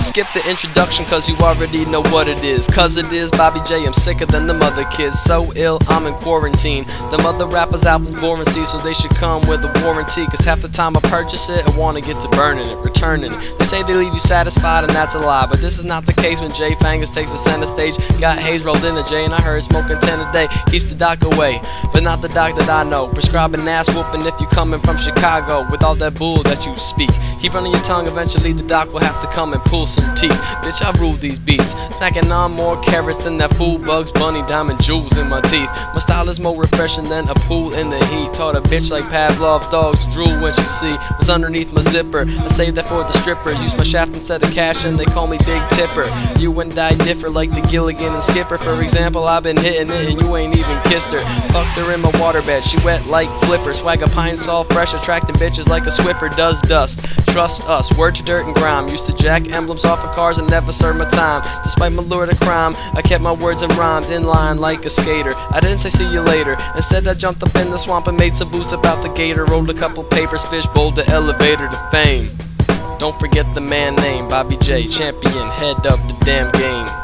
skip the introduction cause you already know what it is. Cause it is Bobby J, I'm sicker than the mother kids. So ill, I'm in quarantine. The mother rappers' albums boring, see, so they should come with a warranty. Cause half the time I purchase it, I wanna get to burning it, returning it. They say they leave you satisfied, and that's a lie. But this is not the case when J Fangaz takes the center stage. Got haze rolled in a J, and I heard smoking 10 a day keeps the doc away. But not the doc that I know. Prescribing ass whooping if you coming from Chicago with all that bull that you speak. Keep running your tongue, eventually the doc will have to come and pull some teeth. Bitch, I rule these beats. Snacking on more carrots than that fool Bugs Bunny, diamond jewels in my teeth. My style is more refreshing than a pool in the heat. Taught a bitch like Pavlov dogs drool when she see what's underneath my zipper. I save that for the stripper. Use my shaft instead of cash and they call me Big Tipper. You and I differ like the Gilligan and Skipper. For example, I've been hitting it and you ain't even kissed her. Fucked her in my waterbed. She wet like flipper. Swag a Pine-Sol fresh, attracting bitches like a Swiffer does dust. Trust us, word to dirt and grime. Used to jack off of cars and never served my time. Despite my lure to crime, I kept my words and rhymes in line like a skater. I didn't say see you later. Instead, I jumped up in the swamp and made some boots about the gator. Rolled a couple papers, fish bowled the elevator to fame. Don't forget the man named Bobby J, champion, head of the damn game.